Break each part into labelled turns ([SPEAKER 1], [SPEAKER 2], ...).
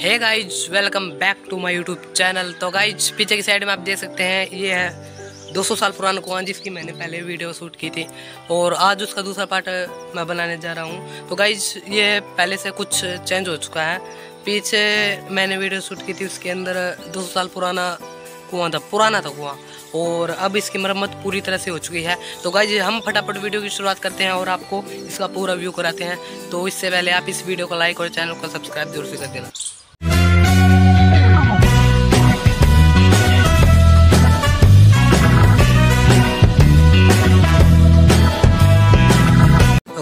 [SPEAKER 1] Hey guys welcome back to my YouTube channel तो guys पीछे की साइड में आप देख सकते हैं, ये है 200 साल पुराना कुआँ जिसकी मैंने पहले वीडियो शूट की थी। और आज उसका दूसरा पार्ट मैं बनाने जा रहा हूँ। तो गाइज़ ये पहले से कुछ चेंज हो चुका है। पीछे मैंने वीडियो शूट की थी, उसके अंदर 200 साल पुराना कुआँ था, पुराना था कुआँ। और अब इसकी मरम्मत पूरी तरह से हो चुकी है। तो गाइज़ हम फटाफट वीडियो की शुरुआत करते हैं और आपको इसका पूरा व्यू कराते हैं। तो इससे पहले आप इस वीडियो को लाइक और चैनल को सब्सक्राइब ज़रूर से कर देना।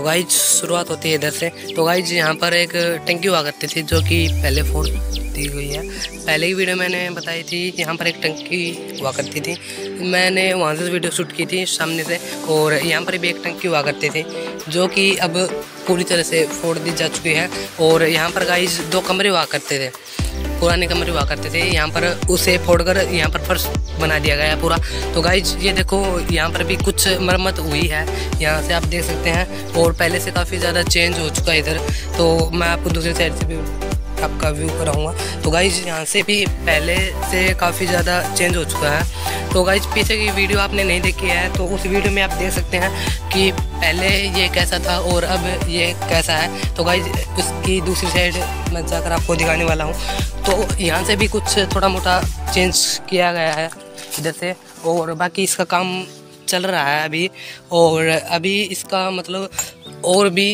[SPEAKER 1] गाइज़, शुरुआत होती है इधर से। तो गाइज़, यहाँ पर एक टंकी हुआ करती थी, जो कि पहले फोड़ दी गई है। पहले ही वीडियो मैंने बताई थी कि यहाँ पर एक टंकी हुआ करती थी। मैंने वहाँ से वीडियो शूट की थी, सामने से, और यहाँ पर भी एक टंकी हुआ करती थी, जो कि अब पूरी तरह से फोड़ दी जा चुकी है। और यहाँ पर गाइज़, दो कमरे हुआ करते थे। पुराने कमरे हुआ करते थे। यहाँ पर उसे फोड़ कर यहाँ पर फर्श बना दिया गया है पूरा। तो गाइज़ ये देखो, यहाँ पर भी कुछ मरम्मत हुई है। यहाँ से आप देख सकते हैं, और पहले से काफ़ी ज़्यादा चेंज हो चुका है इधर। तो मैं आपको दूसरे साइड से भी आपका व्यू कराऊँगा। तो गाइज़ यहाँ से भी पहले से काफ़ी ज़्यादा चेंज हो चुका है। तो गाइज़ पीछे की वीडियो आपने नहीं देखी है तो उस वीडियो में आप देख सकते हैं कि पहले ये कैसा था और अब ये कैसा है। तो गाइज़ उसकी दूसरी साइड मैं जाकर आपको दिखाने वाला हूँ। तो यहाँ से भी कुछ थोड़ा मोटा चेंज किया गया है इधर से, और बाकी इसका काम चल रहा है अभी। और अभी इसका मतलब और भी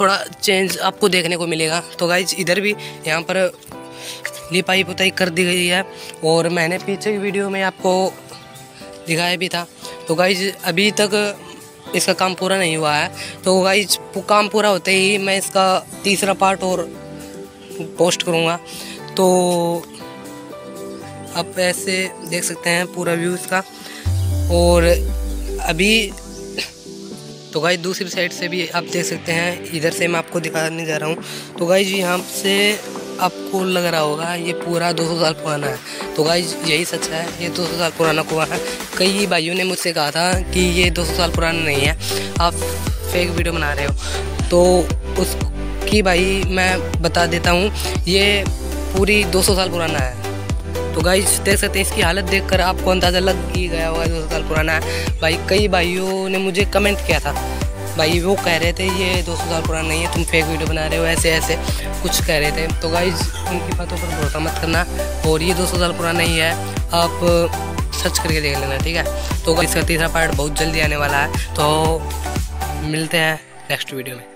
[SPEAKER 1] थोड़ा चेंज आपको देखने को मिलेगा। तो गाइज़ इधर भी यहाँ पर लिपाई पुताई कर दी गई है और मैंने पीछे की वीडियो में आपको दिखाया भी था। तो गाइज़ अभी तक इसका काम पूरा नहीं हुआ है। तो गाइज़ काम पूरा होते ही मैं इसका तीसरा पार्ट और पोस्ट करूँगा। तो आप ऐसे देख सकते हैं पूरा व्यू इसका। और अभी तो गाइज़ दूसरी साइड से भी आप देख सकते हैं, इधर से मैं आपको दिखाने जा रहा हूँ। तो गाइज़ यहाँ से आपको लग रहा होगा, ये पूरा 200 साल पुराना है। तो गाइज़ यही सच है, ये 200 साल पुराना कुआँ है। कई भाइयों ने मुझसे कहा था कि ये 200 साल पुराना नहीं है, आप फेक वीडियो बना रहे हो। तो उसकी भाई, मैं बता देता हूँ, ये पूरी 200 साल पुराना है। तो गाइज़ देख सकते हैं इसकी हालत देखकर आपको अंदाज़ा लग ही गया होगा दो साल पुराना है। भाई, कई भाइयों ने मुझे कमेंट किया था। भाई, वो कह रहे थे, ये 200 साल पुराना नहीं है, तुम फेक वीडियो बना रहे हो, ऐसे ऐसे। कुछ कह रहे थे। तो गाइज़ उनकी बातों पर भरोसा मत करना। और ये 200 साल पुराना नहीं है। आप सर्च करके देख लेना, ठीक है? तो इसका तीसरा पार्ट बहुत जल्दी आने वाला है। तो मिलते हैं नेक्स्ट वीडियो में।